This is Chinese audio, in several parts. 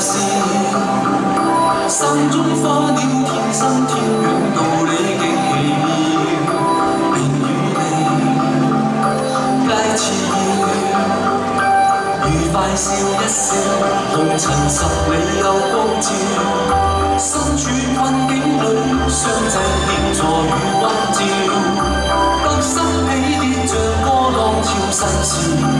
心中花鸟天生天养道理极奇妙。天与你皆似愉快笑一笑，红尘十里有光照。身处困境里，相翅协助与关照，各身起跌像波浪，潮新潮。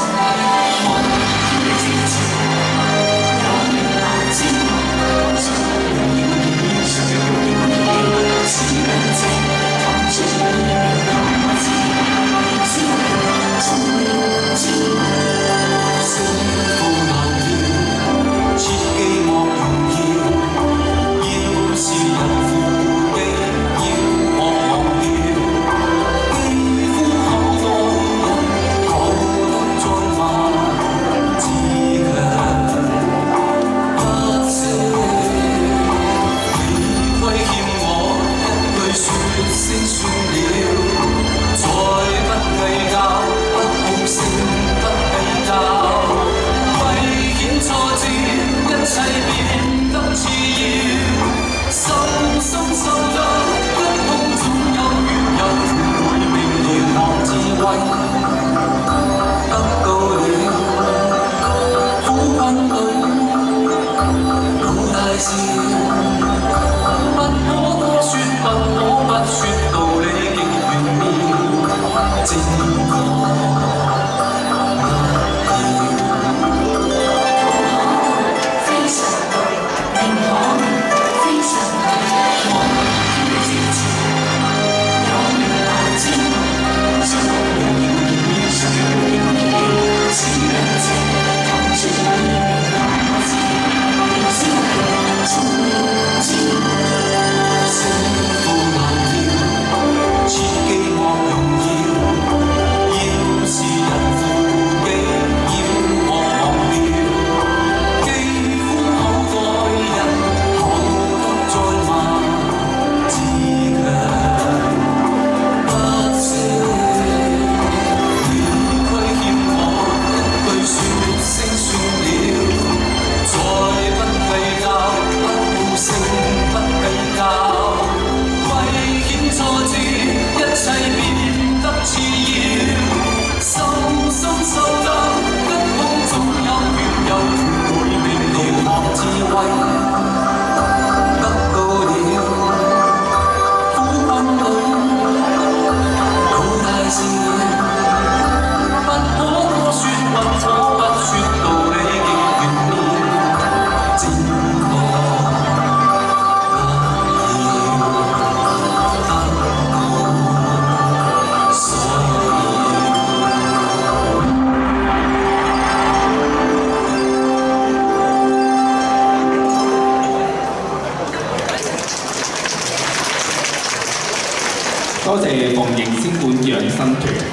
Jesus. 你生气。